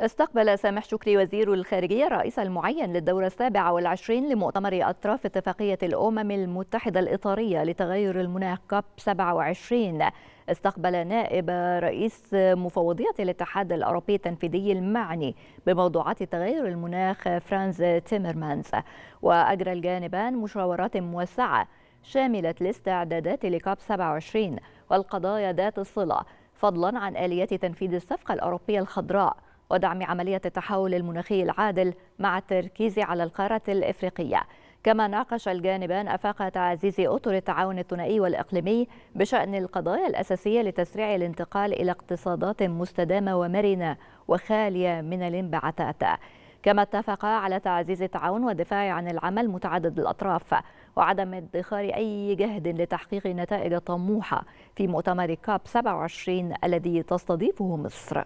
استقبل سامح شكري وزير الخارجية الرئيس المعين للدورة السابعة والعشرين لمؤتمر أطراف اتفاقية الأمم المتحدة الإطارية لتغير المناخ COP 27 استقبل نائب رئيس مفوضية الاتحاد الأوروبي التنفيذي المعني بموضوعات تغير المناخ فرانز تيمرمانز. وأجرى الجانبان مشاورات موسعة شاملت الاستعدادات ل COP 27 والقضايا ذات الصلة فضلا عن آليات تنفيذ الصفقة الأوروبية الخضراء. ودعم عملية التحول المناخي العادل مع التركيز على القارة الإفريقية. كما ناقش الجانبان أفاق تعزيز أطر التعاون الثنائي والإقليمي بشأن القضايا الأساسية لتسريع الانتقال إلى اقتصادات مستدامة ومرنة وخالية من الانبعاثات. كما اتفقا على تعزيز التعاون والدفاع عن العمل متعدد الأطراف وعدم ادخار أي جهد لتحقيق نتائج طموحة في مؤتمر كاب 27 الذي تستضيفه مصر.